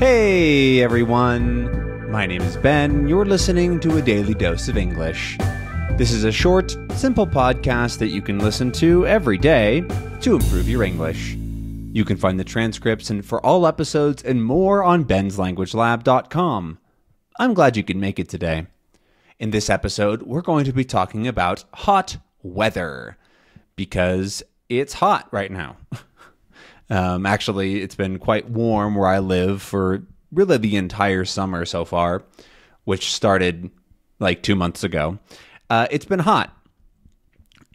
Hey everyone, my name is Ben. You're listening to a daily dose of English. This is a short, simple podcast that you can listen to every day to improve your English. You can find the transcripts and for all episodes and more on benslanguagelab.com. I'm glad you can make it today. In this episode, we're going to be talking about hot weather because it's hot right now. um, actually, it's been quite warm where I live for really the entire summer so far, which started like two months ago. Uh, it's been hot.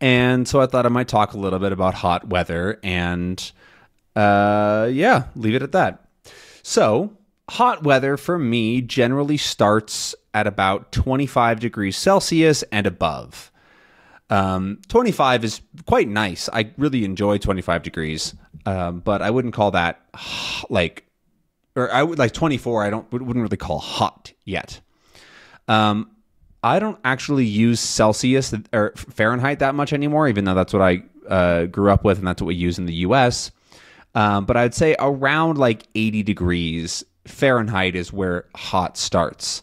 And so I thought I might talk a little bit about hot weather and uh, yeah, leave it at that. So, hot weather for me generally starts at about 25 degrees Celsius and above. Um, 25 is quite nice. I really enjoy 25 degrees, um, but I wouldn't call that like, or I would like 24. I don't wouldn't really call hot yet. Um, I don't actually use Celsius or Fahrenheit that much anymore, even though that's what I uh, grew up with and that's what we use in the U.S. Um, but I'd say around like 80 degrees Fahrenheit is where hot starts.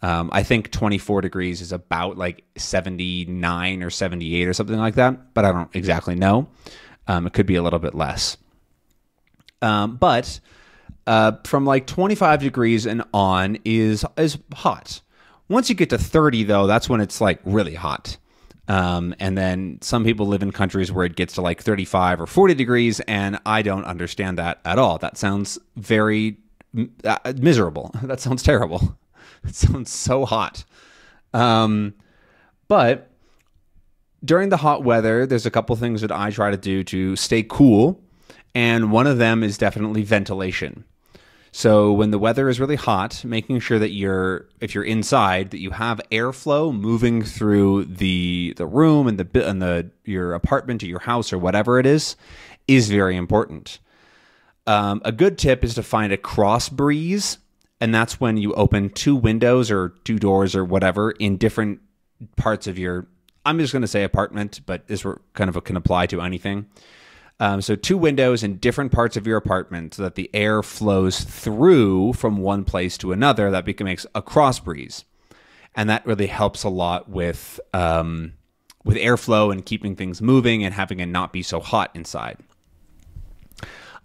Um, I think 24 degrees is about like 79 or 78 or something like that, but I don't exactly know. Um, it could be a little bit less. Um, but uh, from like 25 degrees and on is is hot. Once you get to 30 though, that's when it's like really hot. Um, and then some people live in countries where it gets to like 35 or 40 degrees, and I don't understand that at all. That sounds very uh, miserable. That sounds terrible. It sounds so hot. Um, but during the hot weather, there's a couple things that I try to do to stay cool, and one of them is definitely ventilation. So when the weather is really hot, making sure that you're if you're inside that you have airflow moving through the the room and the and the your apartment or your house or whatever it is is very important. Um, a good tip is to find a cross breeze, and that's when you open two windows or two doors or whatever in different parts of your. I'm just going to say apartment, but this kind of can apply to anything. Um, so two windows in different parts of your apartment so that the air flows through from one place to another. That makes a cross breeze, and that really helps a lot with um, with airflow and keeping things moving and having it not be so hot inside.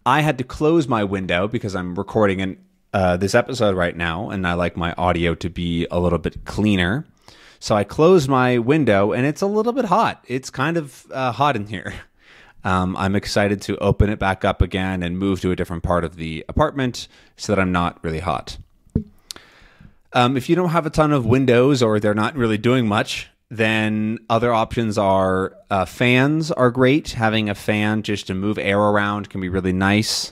I had to close my window because I'm recording in, uh, this episode right now, and I like my audio to be a little bit cleaner. So I closed my window, and it's a little bit hot. It's kind of uh, hot in here. Um, I'm excited to open it back up again and move to a different part of the apartment so that I'm not really hot. Um, if you don't have a ton of windows or they're not really doing much, then other options are uh, fans are great. Having a fan just to move air around can be really nice.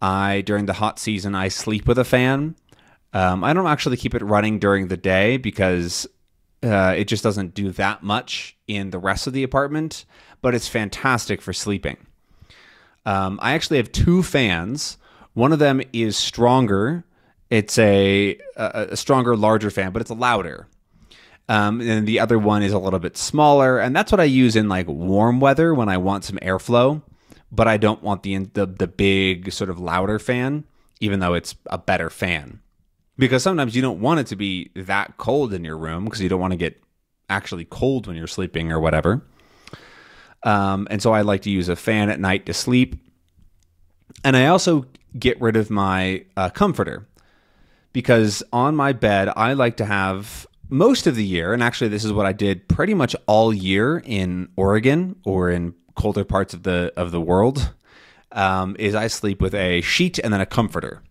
I during the hot season I sleep with a fan. Um, I don't actually keep it running during the day because uh, it just doesn't do that much in the rest of the apartment but it's fantastic for sleeping. Um, I actually have two fans. One of them is stronger. It's a, a, a stronger, larger fan, but it's louder. Um, and the other one is a little bit smaller, and that's what I use in like warm weather when I want some airflow. But I don't want the the, the big sort of louder fan, even though it's a better fan. Because sometimes you don't want it to be that cold in your room because you don't want to get actually cold when you're sleeping or whatever. Um, and so I like to use a fan at night to sleep. And I also get rid of my uh, comforter because on my bed, I like to have most of the year, and actually, this is what I did pretty much all year in Oregon or in colder parts of the of the world. Um, is I sleep with a sheet and then a comforter.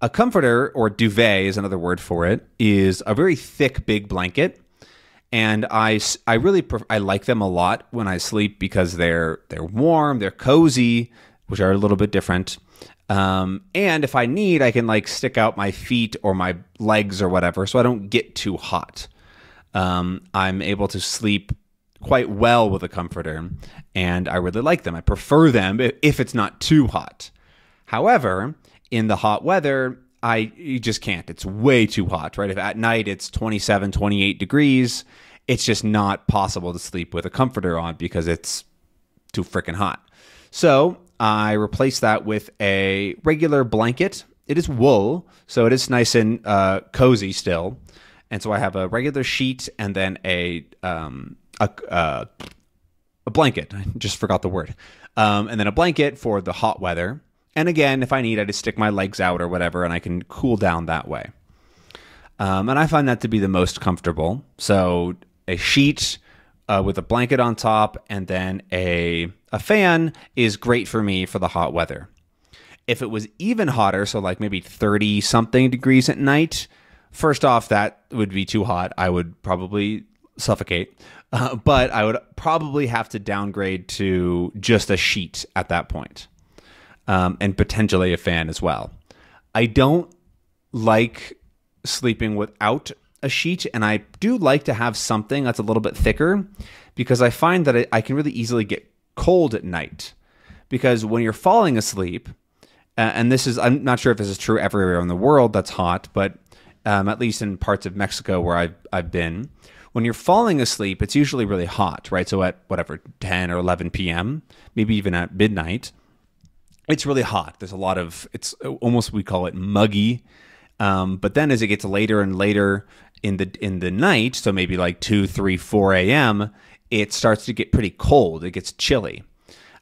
A comforter or duvet is another word for it. Is a very thick, big blanket and I, I really pref- I like them a lot when I sleep because they're they're warm, they're cozy, which are a little bit different. Um, and if I need, I can like stick out my feet or my legs or whatever, so I don't get too hot. Um, I'm able to sleep quite well with a comforter, and I really like them. I prefer them if it's not too hot. However, in the hot weather, I you just can't. It's way too hot, right? If at night it's 27, 28 degrees, it's just not possible to sleep with a comforter on because it's too freaking hot. So I replaced that with a regular blanket. it is wool, so it is nice and uh, cozy still. And so I have a regular sheet and then a um, a, uh, a blanket. I just forgot the word. Um, and then a blanket for the hot weather. And again, if I need, I just stick my legs out or whatever, and I can cool down that way. Um, and I find that to be the most comfortable. So a sheet uh, with a blanket on top and then a a fan is great for me for the hot weather. If it was even hotter, so like maybe 30 something degrees at night, first off, that would be too hot. I would probably suffocate. Uh, but I would probably have to downgrade to just a sheet at that point, um, and potentially a fan as well. I don't like sleeping without a sheet, and I do like to have something that's a little bit thicker because I find that I, I can really easily get cold at night. Because when you're falling asleep, uh, and this is, I'm not sure if this is true everywhere in the world that's hot, but um, at least in parts of Mexico where I've, I've been, when you're falling asleep, it's usually really hot, right? So at whatever, 10 or 11 p.m., maybe even at midnight, it's really hot. There's a lot of, it's almost, we call it muggy. Um, but then as it gets later and later in the in the night, so maybe like 2, 3, 4 a.m., it starts to get pretty cold. It gets chilly.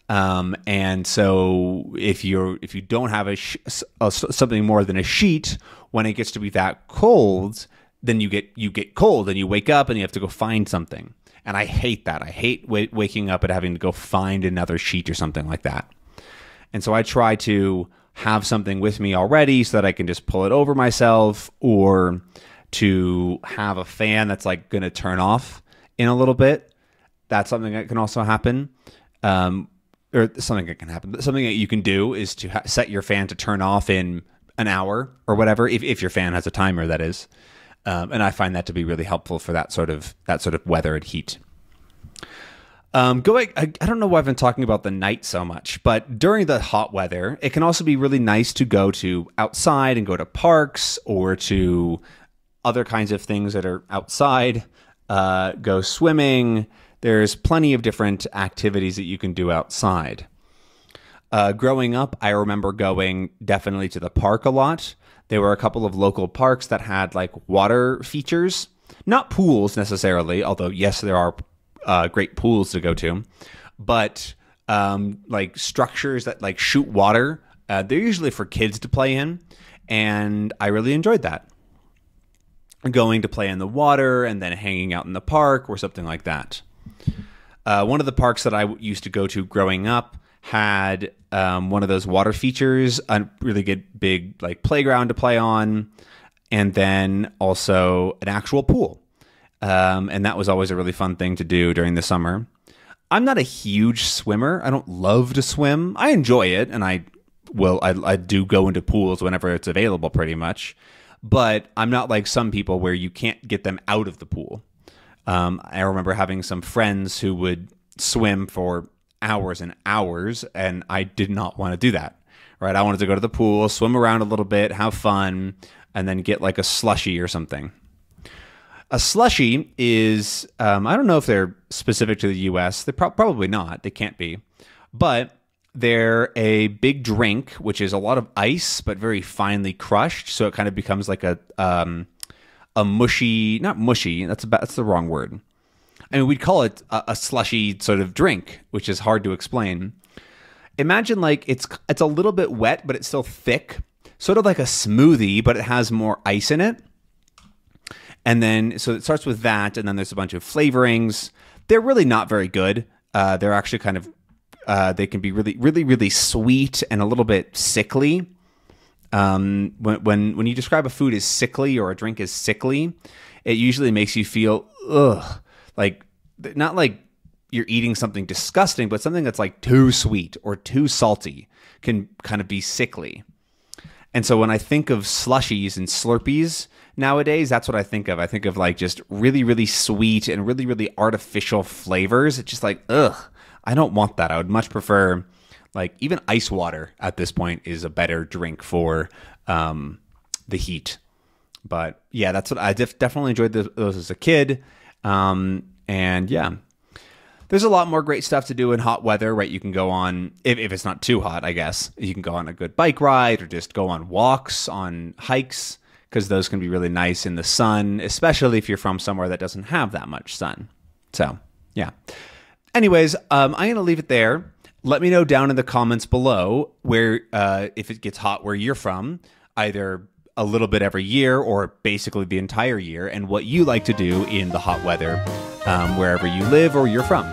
Um, and so if you're if you don't have a, sh- a, something more than a sheet when it gets to be that cold, then you get you get cold and you wake up and you have to go find something. And I hate that. I hate w- waking up and having to go find another sheet or something like that. And so I try to have something with me already so that I can just pull it over myself or to have a fan that's like going to turn off in a little bit. That's something that can also happen. Um, or something that can happen. Something that you can do is to ha- set your fan to turn off in an hour or whatever, if, if your fan has a timer, that is. Um, and I find that to be really helpful for that sort of that sort of weather and heat. Um, going, I, I, don't know why I've been talking about the night so much, but during the hot weather, it can also be really nice to go to outside and go to parks or to other kinds of things that are outside. Uh, go swimming. There's plenty of different activities that you can do outside. Uh, growing up, I remember going definitely to the park a lot. There were a couple of local parks that had like water features, not pools necessarily, although, yes, there are uh, great pools to go to, but um, like structures that like shoot water. Uh, they're usually for kids to play in, and I really enjoyed that. Going to play in the water and then hanging out in the park or something like that. Uh, one of the parks that I used to go to growing up had um, one of those water features, a really good big like playground to play on, and then also an actual pool. Um, and that was always a really fun thing to do during the summer. I'm not a huge swimmer. I don't love to swim. I enjoy it, and I will. I, I do go into pools whenever it's available, pretty much. But I'm not like some people where you can't get them out of the pool. Um, I remember having some friends who would swim for hours and hours, and I did not want to do that. Right? I wanted to go to the pool, swim around a little bit, have fun, and then get like a slushy or something. A slushy is, um, I don't know if they're specific to the US. They're pro- probably not. They can't be. But they're a big drink, which is a lot of ice, but very finely crushed. So it kind of becomes like a, um, a mushy, not mushy, that's, about, that's the wrong word. I mean, we'd call it a, a slushy sort of drink, which is hard to explain. Imagine like it's it's a little bit wet, but it's still thick, sort of like a smoothie, but it has more ice in it. And then, so it starts with that, and then there's a bunch of flavorings. They're really not very good. Uh, they're actually kind of, uh, they can be really, really, really sweet and a little bit sickly. Um, when, when when you describe a food as sickly or a drink as sickly, it usually makes you feel ugh like not like you're eating something disgusting, but something that's like too sweet or too salty can kind of be sickly. And so when I think of slushies and slurpees nowadays, that's what I think of. I think of like just really, really sweet and really, really artificial flavors. It's just like, ugh, I don't want that. I would much prefer like even ice water at this point is a better drink for um, the heat. But yeah, that's what I def- definitely enjoyed those as a kid. Um, and yeah. there's a lot more great stuff to do in hot weather, right? You can go on, if, if it's not too hot, I guess, you can go on a good bike ride or just go on walks, on hikes, because those can be really nice in the sun, especially if you're from somewhere that doesn't have that much sun. So, yeah. Anyways, um, I'm going to leave it there. Let me know down in the comments below where, uh, if it gets hot where you're from, either a little bit every year or basically the entire year, and what you like to do in the hot weather um, wherever you live or you're from.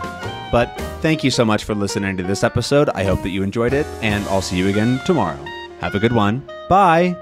But thank you so much for listening to this episode. I hope that you enjoyed it, and I'll see you again tomorrow. Have a good one. Bye.